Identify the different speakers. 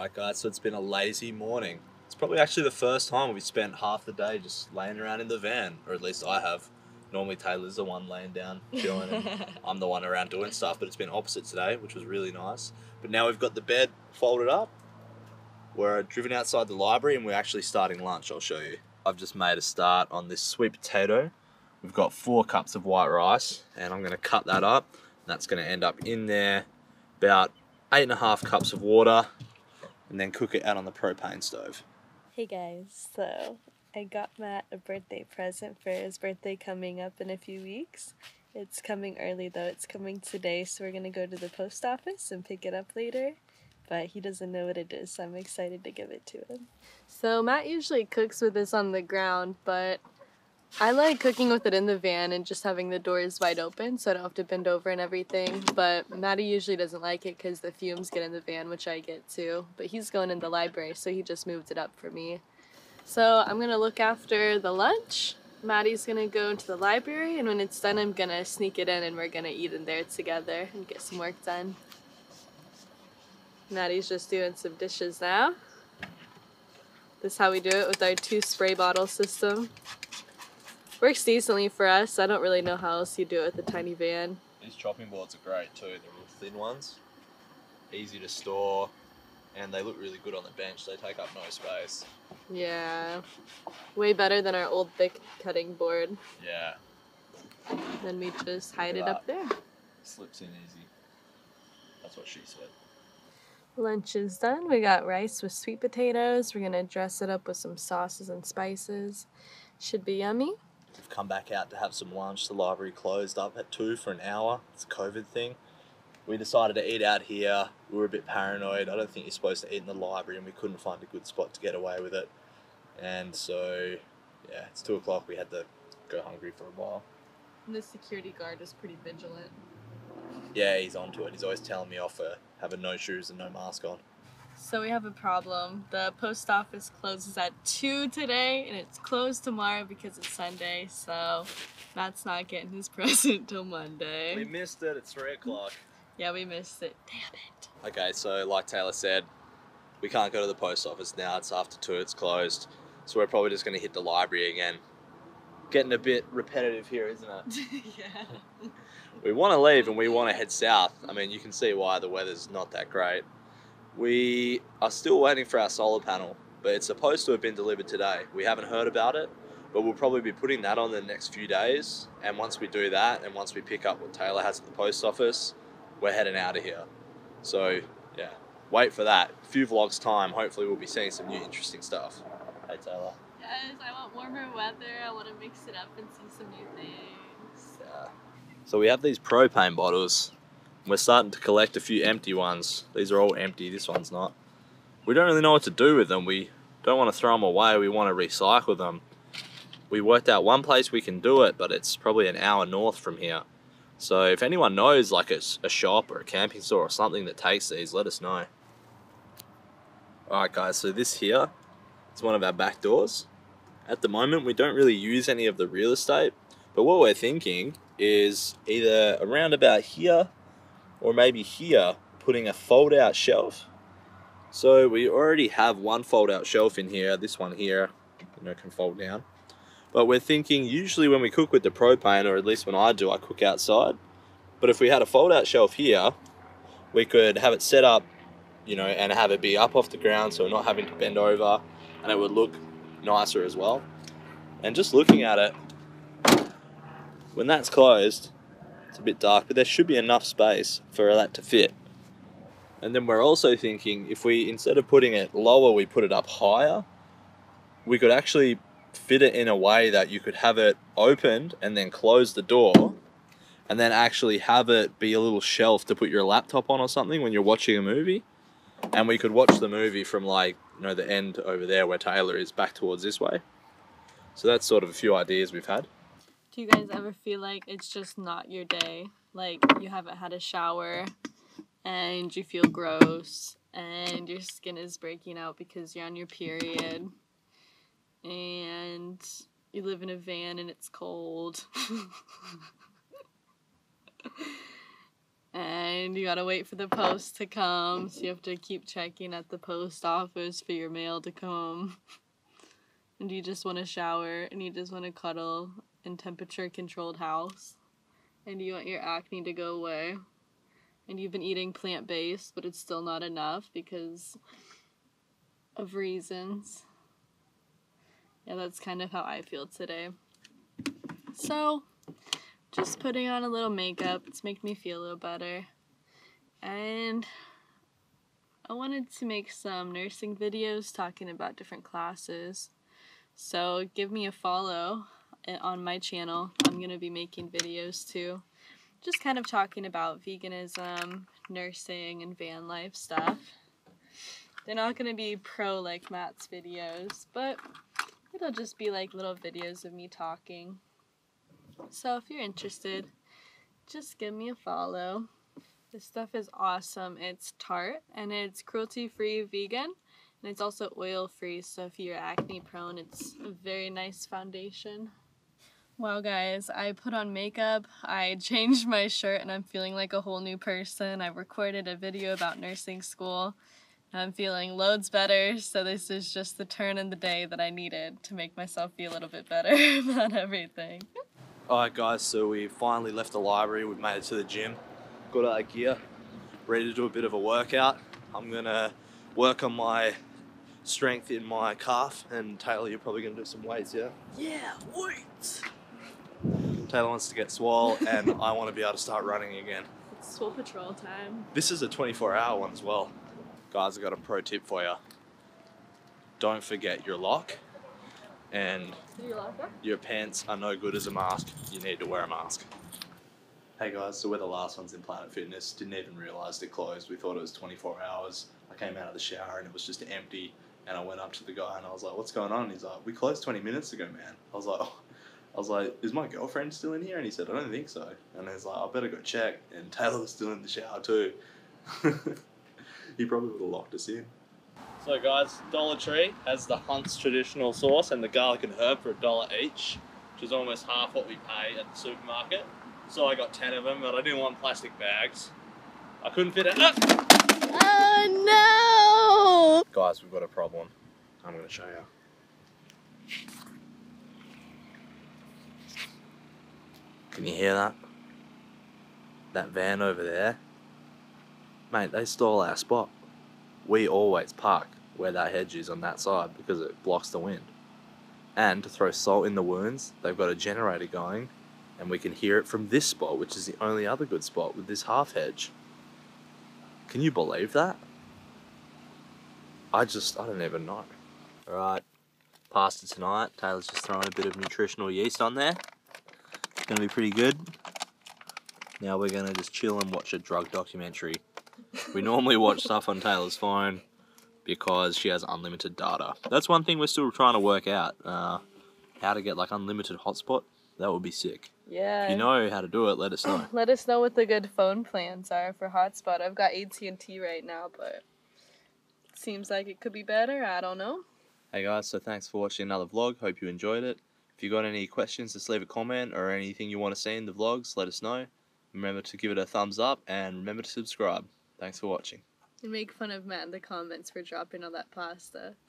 Speaker 1: Alright guys, so it's been a lazy morning. It's probably actually the first time we've spent half the day just laying around in the van, or at least I have. Normally Taylor's the one laying down, chilling, and I'm the one around doing stuff, but it's been opposite today, which was really nice. But now we've got the bed folded up. We're driven outside the library and we're actually starting lunch, I'll show you. I've just made a start on this sweet potato. We've got four cups of white rice, and I'm gonna cut that up. That's gonna end up in there, about eight and a half cups of water, and then cook it out on the propane stove.
Speaker 2: Hey guys, so I got Matt a birthday present for his birthday coming up in a few weeks. It's coming early though, it's coming today, so we're gonna go to the post office and pick it up later. But he doesn't know what it is, so I'm excited to give it to him. So Matt usually cooks with this on the ground, but I like cooking with it in the van and just having the doors wide open so I don't have to bend over and everything. But Matty usually doesn't like it because the fumes get in the van, which I get too. But he's going in the library, so he just moved it up for me. So I'm gonna look after the lunch. Matty's gonna go into the library, and when it's done, I'm gonna sneak it in and we're gonna eat in there together and get some work done. Matty's just doing some dishes now. This is how we do it with our two spray bottle system. Works decently for us. I don't really know how else you do it with a tiny van.
Speaker 1: These chopping boards are great too. They're real thin ones, easy to store, and they look really good on the bench. They take up no space.
Speaker 2: Yeah. Way better than our old thick cutting board.
Speaker 1: Yeah,
Speaker 2: Then we just hide it up there.
Speaker 1: slips in easy. That's what she said.
Speaker 2: Lunch is done. We got rice with sweet potatoes. We're gonna dress it up with some sauces and spices. Should be yummy.
Speaker 1: We've come back out to have some lunch. The library closed up at two for an hour. It's a COVID thing. We decided to eat out here. We were a bit paranoid. I don't think you're supposed to eat in the library, and we couldn't find a good spot to get away with it. And so, yeah, it's two o'clock. We had to go hungry for a while.
Speaker 2: The security guard is pretty vigilant.
Speaker 1: Yeah, he's onto it. He's always telling me off for having no shoes and no mask on.
Speaker 2: So we have a problem. The post office closes at 2 today and it's closed tomorrow because it's Sunday. So Matt's not getting his present till Monday.
Speaker 1: We missed it. It's three o'clock.
Speaker 2: Yeah, we missed it. Damn it.
Speaker 1: Okay, so like Taylor said, we can't go to the post office now. It's after two. It's closed. So we're probably just going to hit the library again. Getting a bit repetitive here, isn't it?
Speaker 2: yeah.
Speaker 1: We want to leave and we want to head south. I mean, you can see why the weather's not that great. We are still waiting for our solar panel, but it's supposed to have been delivered today. We haven't heard about it, but we'll probably be putting that on the next few days. And once we do that, and once we pick up what Taylor has at the post office, we're heading out of here. So, yeah, wait for that. A few vlogs time, hopefully, we'll be seeing some new interesting stuff. Hey, Taylor.
Speaker 2: Yes, I want warmer weather. I want to mix it up and see some new things.
Speaker 1: Yeah. So we have these propane bottles. We're starting to collect a few empty ones. These are all empty. This one's not. We don't really know what to do with them. We don't want to throw them away. We want to recycle them. We worked out one place we can do it, but it's probably an hour north from here. So if anyone knows like a shop or a camping store or something that takes these, let us know. Alright guys, so this here is one of our back doors. At the moment we don't really use any of the real estate, but what we're thinking is either around about here or maybe here putting a fold out shelf. So we already have one fold out shelf in here, this one here, you know, can fold down. But we're thinking usually when we cook with the propane, or at least when I do, I cook outside. But if we had a fold out shelf here, we could have it set up, you know, and have it be up off the ground so we're not having to bend over and it would look nicer as well. And just looking at it, when that's closed, it's a bit dark, but there should be enough space for that to fit. And then we're also thinking if we, instead of putting it lower, we put it up higher, we could actually fit it in a way that you could have it opened and then close the door and then actually have it be a little shelf to put your laptop on or something when you're watching a movie. And we could watch the movie from like, you know, the end over there where Taylor is back towards this way. So that's sort of a few ideas we've had.
Speaker 2: Do you guys ever feel like it's just not your day? Like you haven't had a shower and you feel gross and your skin is breaking out because you're on your period and you live in a van and it's cold. and you gotta wait for the post to come. So you have to keep checking at the post office for your mail to come. and you just want to shower and you just want to cuddle in temperature controlled house. And you want your acne to go away. And you've been eating plant based, but it's still not enough because of reasons. Yeah, that's kind of how I feel today. So, just putting on a little makeup. It's making me feel a little better. And I wanted to make some nursing videos talking about different classes. So give me a follow Eh, on my channel. I'm going to be making videos too. Just kind of talking about veganism, nursing, and van life stuff. They're not going to be pro like Matt's videos, but it'll just be like little videos of me talking. So if you're interested, just give me a follow. This stuff is awesome. It's Tarte and it's cruelty free vegan and it's also oil free. So if you're acne prone, it's a very nice foundation. Wow, guys, I put on makeup, I changed my shirt, and I'm feeling like a whole new person. I recorded a video about nursing school. I'm feeling loads better, so this is just the turn in the day that I needed to make myself feel a little bit better about everything.
Speaker 1: Alright guys, so we finally left the library, we've made it to the gym, got our gear, ready to do a bit of a workout. I'm gonna work on my strength in my calf, and Taylor, you're probably gonna do some weights, yeah?
Speaker 2: Yeah, weights!
Speaker 1: Taylor wants to get swole, and I want to be able to start running again.
Speaker 2: It's swole patrol time.
Speaker 1: This is a 24 hour one as well. Guys, I got a pro tip for you. Don't forget your lock and your pants are no good as a mask. You need to wear a mask. Hey guys, so we're the last ones in Planet Fitness. Didn't even realise it closed. We thought it was 24 hours. I came out of the shower and it was just empty. And I went up to the guy and I was like, "What's going on?" And he's like, "We closed 20 minutes ago, man." I was like, oh. I was like, "Is my girlfriend still in here?" And he said, "I don't think so." And I was like, "I better go check." And Taylor was still in the shower too. he probably would have locked us in. So guys, Dollar Tree has the Hunt's traditional sauce and the garlic and herb for a dollar each, which is almost half what we pay at the supermarket. So I got 10 of them, but I didn't want plastic bags. I couldn't fit it. Ah!
Speaker 2: Oh no!
Speaker 1: Guys, we've got a problem. I'm going to show you. Can you hear that? That van over there? Mate, they stole our spot we always park where that hedge is on that side because it blocks the wind. And to throw salt in the wounds, they've got a generator going and we can hear it from this spot, which is the only other good spot with this half hedge. Can you believe that? I just, I don't even know. Alright, pasta tonight. Taylor's just throwing a bit of nutritional yeast on there. To be pretty good. Now we're going to just chill and watch a drug documentary we normally watch stuff on Taylor's phone because she has unlimited data. That's one thing we're still trying to work out. Uh, how to get like unlimited hotspot. That would be sick.
Speaker 2: Yeah.
Speaker 1: If you know how to do it, let us know.
Speaker 2: let us know what the good phone plans are for hotspot. I've got AT&T right now, but it seems like it could be better. I don't know.
Speaker 1: Hey guys, so thanks for watching another vlog. Hope you enjoyed it. If you got any questions, just leave a comment or anything you want to see in the vlogs, let us know. Remember to give it a thumbs up and remember to subscribe. Thanks for watching.
Speaker 2: Make fun of Matt in the comments for dropping all that pasta.